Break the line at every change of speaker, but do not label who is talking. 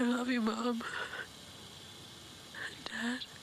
I love you, Mom. Dad.